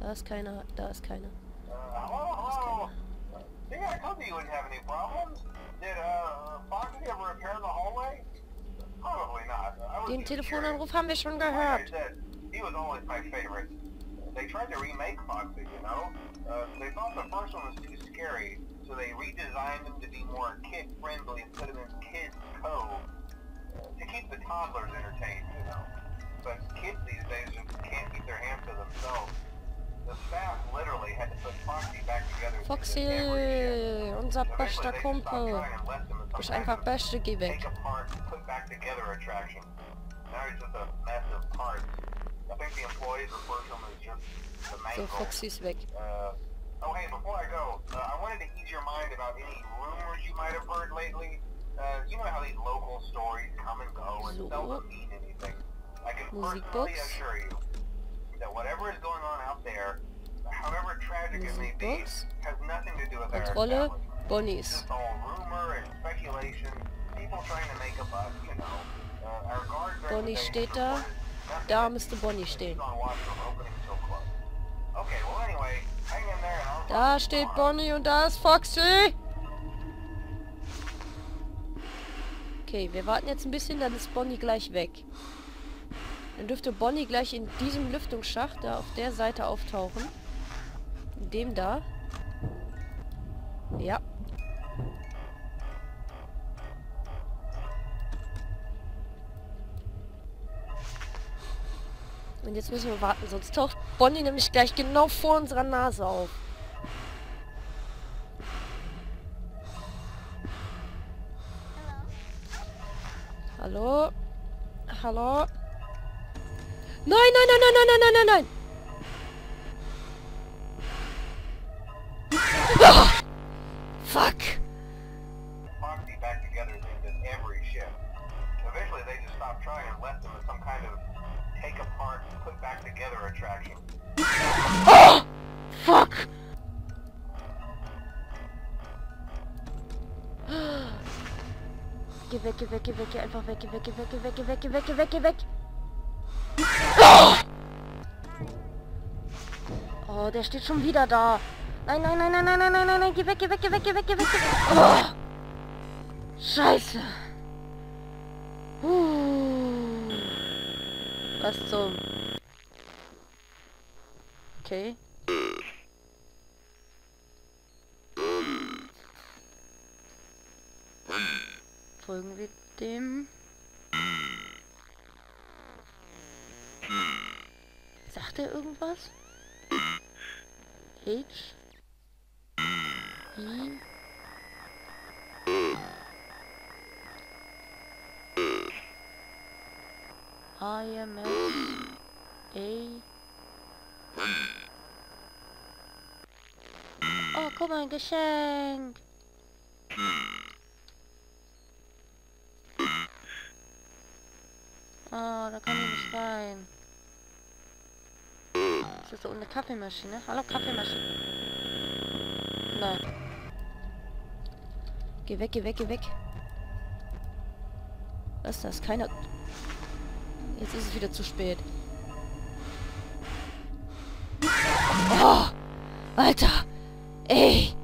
Da ist keiner, da ist keiner. Uh, uh, Den. Telefonanruf haben wir schon gehört. They tried to remake Foxy, you know? Uh, they thought the first one was too scary, so they redesigned him to be more kid-friendly and put him in Kids Cove to keep the toddlers entertained, you know? But kids these days just can't keep their hands to themselves. Foxy, unser bester Kumpel. Bist einfach beste, geh weg. So, Foxy ist weg. Oh, hey, before I go, uh, I wanted to ease your mind about any rumors you might have heard lately. Uh, you know how these local stories come and go and so. seldom mean anything. I can personally assure you, that whatever is going on out there, however tragic it may be, has nothing to do with our Kontrolle. Bonnies. Just all rumor and speculation, people trying to make a buck, you know. Uh, our Bonnie steht da. Da müsste Bonnie stehen. keeps on watch from opening till close. Okay, well anyway, hang in there and I'll Da steht. Bonnie und da ist Foxy. Okay, wir warten jetzt ein bisschen, dann ist Bonnie gleich weg. Dann dürfte Bonnie gleich in diesem Lüftungsschacht da auf der Seite auftauchen. In dem da. Ja. Und jetzt müssen wir warten, sonst taucht Bonnie nämlich gleich genau vor unserer Nase auf. Hallo? Hallo? Nein, nein, nein, nein, nein, nein, nein, nein, nein! Ah! Fuck! Foxy back together at the end of every shift. Eventually they just stopped trying and left him as some kind of take apart, put back together attraction. Oh! Fuck! Geh weg, geh weg, geh weg, geh einfach weg, geh weg, geh weg, geh weg, geh weg, geh weg, geh weg, geh weg. Oh! Der steht schon wieder da. Nein, nein, nein, nein, nein, nein, nein, nein, nein, geh weg, geh weg, geh weg, geh weg, geh weg, geh weg. Oh! Scheiße. Uh. Was zum... Okay. Folgen wir dem. Sagt er irgendwas? H E I M S A Oh, come on, Gashang! Oh, that can't even spine. Ist das so eine Kaffeemaschine? Hallo, Kaffeemaschine. Nein. Geh weg, geh weg, geh weg. Was ist das? Keiner... Jetzt ist es wieder zu spät. Oh! Alter! Ey!